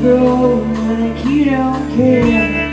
broke like you don't care.